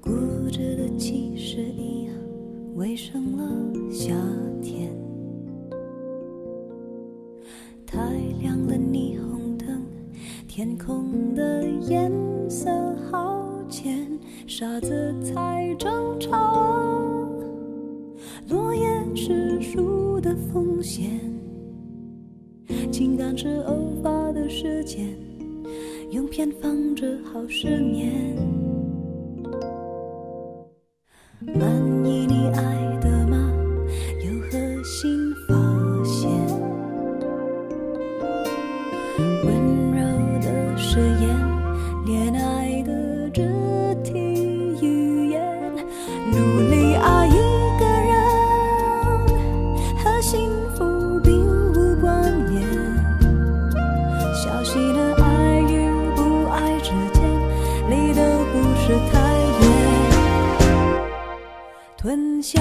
固执的其实已围上了夏天。太亮了霓虹灯，天空的颜色好浅，傻子才争吵。落叶是树的风险，情感是偶发的事件，用偏方治好失眠。努力爱一个人和幸福并无关联。小心的爱与不爱之间，离得不是太远。吞下